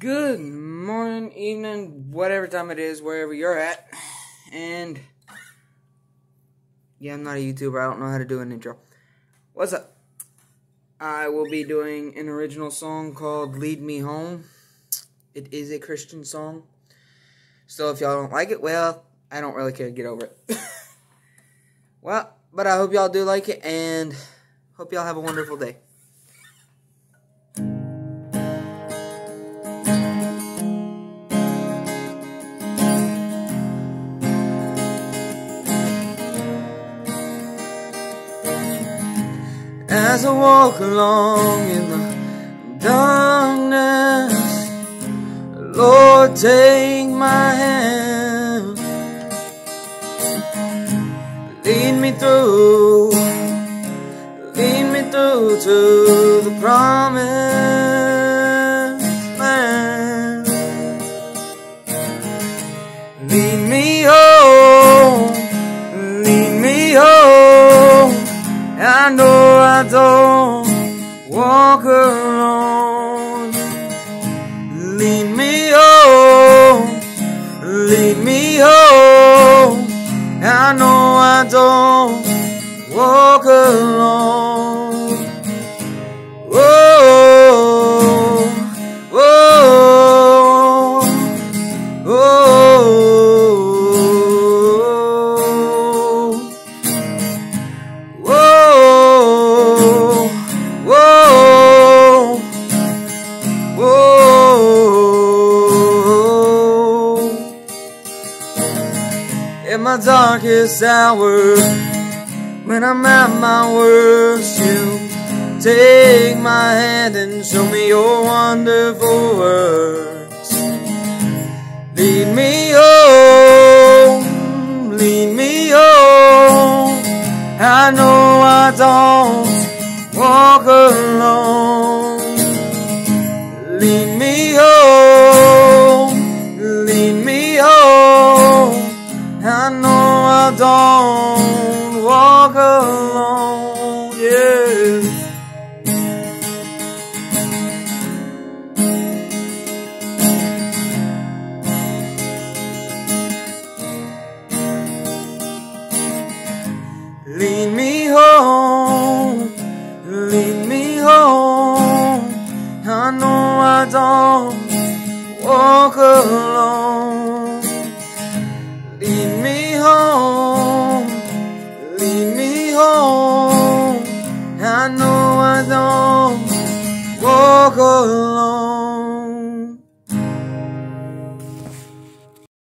Good morning, evening, whatever time it is, wherever you're at. And yeah, I'm not a YouTuber. I don't know how to do an intro. What's up? I will be doing an original song called Lead Me Home. It is a Christian song. So if y'all don't like it, well, I don't really care. To get over it. well, but I hope y'all do like it and hope y'all have a wonderful day. As I walk along in the darkness, Lord, take my hand. Lead me through, lead me through to the promised land. Lead me home, lead me home. I know I don't walk alone. Lead In my darkest hour, when I'm at my worst, you take my hand and show me your wonderful works. Lead me home, lead me home. I know I don't don't walk alone. Yeah. Lead me home, lead me home. I know I don't walk alone. walk alone.